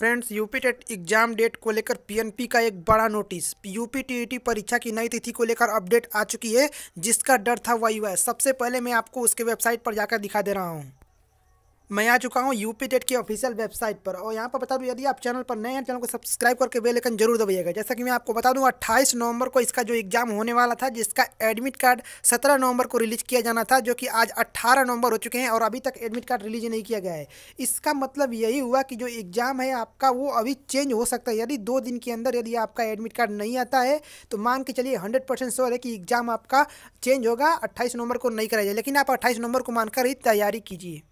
Friends, UP TET exam date को लेकर PNP का एक बड़ा नोटिस। यूपी टीईटी परीक्षा की नई तिथि को लेकर अपडेट आ चुकी है, जिसका डर था वही हुआ है सबसे पहले मैं आपको उसके वेबसाइट पर जाकर दिखा दे रहा हूँ। मैं आ चुका हूँ यूपी टेट की ऑफिशियल वेबसाइट पर। और यहाँ पर बता दूँ, यदि आप चैनल पर नए हैं, चैनल को सब्सक्राइब करके बेल आइकन ज़रूर दबाइएगा। जैसा कि मैं आपको बता दूँ, अट्ठाईस नवंबर को इसका जो एग्ज़ाम होने वाला था, जिसका एडमिट कार्ड सत्रह नवंबर को रिलीज़ किया जाना था, जो कि आज अट्ठारह नवंबर हो चुके हैं और अभी तक एडमिट कार्ड रिलीज़ नहीं किया गया है। इसका मतलब यही हुआ कि जो एग्ज़ाम है, आपका वो अभी चेंज हो सकता है। यदि दो दिन के अंदर यदि आपका एडमिट कार्ड नहीं आता है तो मान के चलिए हंड्रेड परसेंट श्योर है कि एग्ज़ाम आपका चेंज होगा, अट्ठाईस नवंबर को नहीं कराया जाए। लेकिन आप अट्ठाईस नवंबर को मानकर ही तैयारी कीजिए।